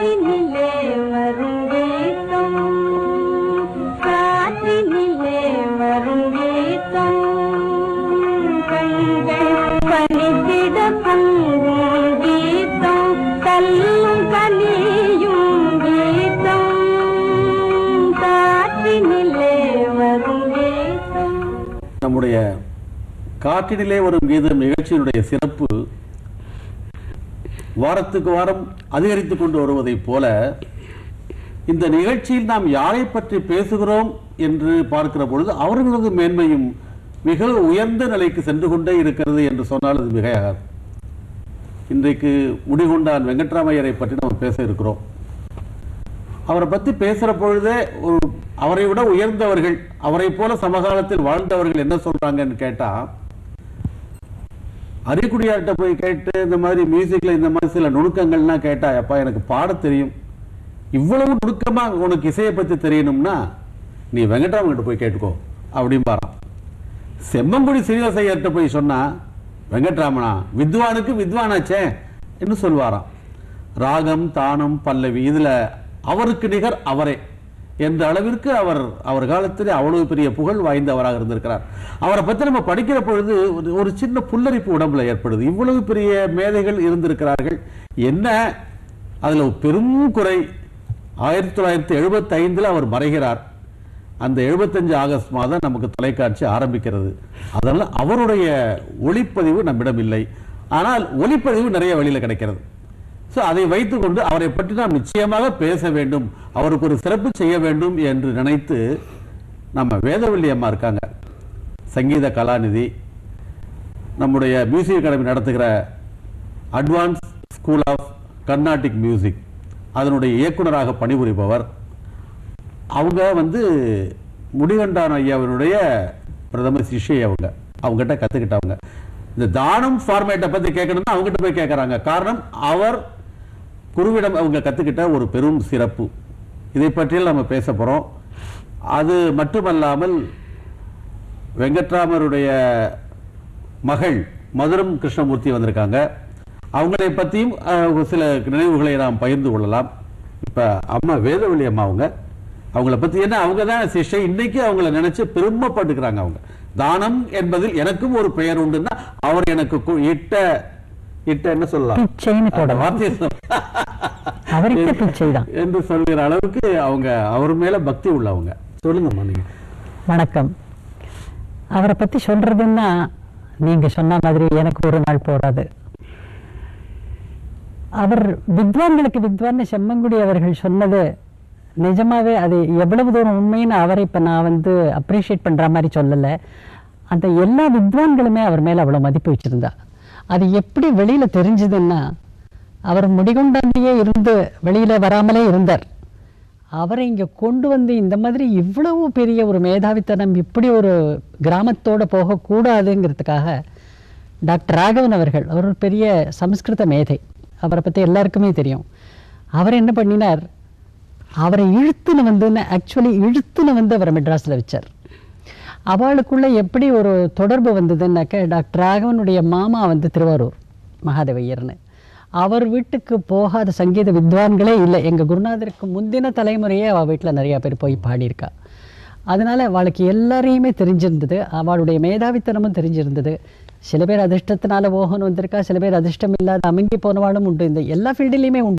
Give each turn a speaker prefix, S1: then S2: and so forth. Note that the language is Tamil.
S1: காற்றினிலே வரும் கீதம் காற்றினிலே வரும் கீதம் கண்கள் பனித்திட பொங்கும் கீதம் கல்லும் கனியும் கீதம் காற்றினிலே வரும் கீதம்
S2: நம்முடைய காற்றினிலே வரும் கீதம் நிகழ்ச்சியினுடைய சிறப்பு வாரத்துக்கு வாரம் அதிகரித்து கொண்டு வருவதைப் போல இந்த நிகழ்ச்சியில் நாம் யாரை பற்றி பேசுகிறோம் என்று பார்க்கிற பொழுது அவர்களது மேன்மையும் மிக உயர்ந்த நிலைக்கு சென்று கொண்டே இருக்கிறது என்று சொன்னால் அது மிகையாகாது. இன்றைக்கு முடிகொண்டான் வெங்கட்ராமையரை பற்றி நாம் பேச இருக்கிறோம். அவரை பற்றி பேசுற பொழுதே ஒரு அவரை விட உயர்ந்தவர்கள் அவரை போல சமகாலத்தில் வாழ்ந்தவர்கள் என்ன சொல்றாங்கன்னு கேட்டால் அரிக்குடியார்கிட்ட போய் கேட்டு இந்த மாதிரி மியூசிக்ல இந்த மாதிரி சில நுணுக்கங்கள்லாம் கேட்டா அப்பா எனக்கு பாட தெரியும். இவ்வளவு நுணுக்கமா உனக்கு இசையை பத்தி தெரியணும்னா நீ வெங்கட்ராமன் கிட்ட போய் கேட்டுக்கோ அப்படிம்பாராம் செம்மங்குடி சீனிவாசையர்கிட்ட போய் சொன்னா வெங்கட்ராமனா வித்வானுக்கு வித்வானாச்சே என்று சொல்வாராம். ராகம் தானம் பல்லவி இதுல அவருக்கு நிகர் அவரே. என்ற அளவிற்கு அவர் அவர் காலத்திலே அவ்வளவு பெரிய புகழ் வாய்ந்தவராக இருந்திருக்கிறார். அவரை பத்தி நம்ம படிக்கிற பொழுது ஒரு- ஒரு சின்ன புல்லரிப்பு உடம்புல ஏற்படுது. இவ்வளவு பெரிய மேதைகள் இருந்திருக்கிறார்கள். என்ன? அதுல பெரும் குறை. ஆயிரத்தி தொள்ளாயிரத்தி எழுபத்தி ஐந்துல அவர் மறைகிறார். அந்த 75 ஆகஸ்ட் மாதம் நமக்கு தொலைக்காட்சி ஆரம்பிக்கிறது. அதனால அவருடைய ஒளிப்பதிவு நம்மிடம் இல்லை. ஆனால் ஒளிப்பதிவு நிறைய வழியில கிடைக்கிறது. அதை வைத்துக்கொண்டு அவரை பற்றி நாம் நிச்சயமாக பேச வேண்டும். அவருக்கு ஒரு சிறப்பு செய்ய வேண்டும் என்று நினைத்து நம்ம வேதவல்லி அம்மா இருக்காங்க. சங்கீத கலாநிதி நம்முடைய மியூசிக் அகாடமி நடத்துகிற advance school of Carnatic music அதனுடைய இயக்குனராக பணிபுரிபவர். அவங்க வந்து முடிகண்டான் ஐயாவினுடைய பிரதம சிஷ்யை அவங்க. அவங்ககிட்ட கற்றுக்கிட்டவங்க இந்த தானம் ஃபார்மேட்டை பற்றி கேட்கணும்னா அவங்ககிட்ட போய் கேட்குறாங்க காரணம் அவர் குருவிடம் அவங்க கற்றுக்கிட்ட ஒரு பெரும் சிறப்பு. இதை பற்றியில் நம்ம பேச போகிறோம் அது மட்டுமல்லாமல் வெங்கட்ராமருடைய மகள் மதுரம் கிருஷ்ணமூர்த்தி வந்திருக்காங்க. அவங்களை பற்றியும் ஒரு சில நினைவுகளை நாம் பகிர்ந்து கொள்ளலாம். இப்போ அம்மா வேதவழி அம்மா அவங்க. அவங்கள பற்றி என்ன? அவங்க தான் சிஷ்யை. இன்னைக்கு அவங்கள நினைச்சு பெருமைப்பட்டுக்கிறாங்க அவங்க. தானம் என்பதில் எனக்கும் ஒரு பெயர் உண்டுன்னா அவர் எனக்கு இட்ட இட்ட என்ன சொல்லலாம்?
S3: பிச்சைன்னு போடலாம். அவருக்கு பிச்சைதான்.
S2: என்று சொல்கிற அளவுக்கு அவங்க அவர் மேல பக்தி உள்ளவங்க. சொல்லுங்கம்மா நீங்க
S3: வணக்கம். அவரை பத்தி சொல்றதுன்னா நீங்க சொன்ன மாதிரி எனக்கு ஒரு நாள் போறாது அவர் வித்வான்களுக்கு வித்வான் செம்மங்குடி அவர்கள் சொன்னது நிஜமாவே அது எவ்வளவு தூரம் உண்மைன்னு அவரை இப்ப நான் வந்து அப்ரிஷியேட் பண்ற மாதிரி சொல்லல. அந்த எல்லா வித்வான்களுமே அவர் மேல அவ்வளவு மதிப்பு வச்சிருந்தா. அது எப்படி வெளியில தெரிஞ்சதுன்னா அவர் முடிகொண்டாண்டியே இருந்து வெளியில வராமலே இருந்தார். அவரை இங்க கொண்டு வந்து இந்த மாதிரி இவ்வளவு பெரிய ஒரு மேதாவித்தனம் இப்படி ஒரு கிராமத்தோட போகக்கூடாதுங்கிறதுக்காக டாக்டர் ராகவன் அவர்கள் அவர் ஒரு பெரிய சமஸ்கிருத மேதை அவரை பற்றி எல்லாருக்குமே தெரியும். அவர் என்ன பண்ணினார்? அவரை இழுத்துன்னு வந்து ஆக்சுவலி இழுத்துன்னு வந்து அவரை மெட்ராஸில் வச்சார். அவளுக்குள்ளே எப்படி ஒரு தொடர்பு வந்ததுன்னாக்க டாக்டர் ராகவனுடைய மாமா வந்து திருவாரூர் மகாதேவையர்னு அவர் வீட்டுக்கு போகாத சங்கீத வித்வான்களே இல்லை. எங்கள் குருநாதருக்கு முந்தின தலைமுறையே அவள் வீட்டில் நிறையா பேர் போய் பாடியிருக்கா. அதனால அவளுக்கு எல்லாரையுமே தெரிஞ்சிருந்தது. அவளுடைய மேதாவித்தனமும் தெரிஞ்சிருந்தது. சில பேர் அதிர்ஷ்டத்தினால ஓகன் வந்திருக்கா சில பேர் அதிர்ஷ்டம் இல்லாத அமைங்கி போனவாளும் உண்டு. இந்த எல்லா ஃபீல்டுலையுமே உண்டு.